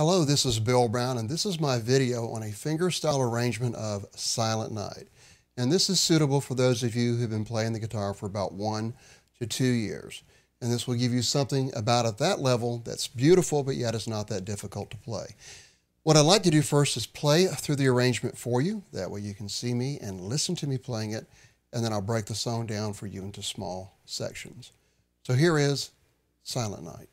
Hello, this is Bill Brown, and this is my video on a fingerstyle arrangement of Silent Night. And this is suitable for those of you who've been playing the guitar for about one to two years. And this will give you something about at that level that's beautiful, but yet is not that difficult to play. What I'd like to do first is play through the arrangement for you. That way you can see me and listen to me playing it, and then I'll break the song down for you into small sections. So here is Silent Night.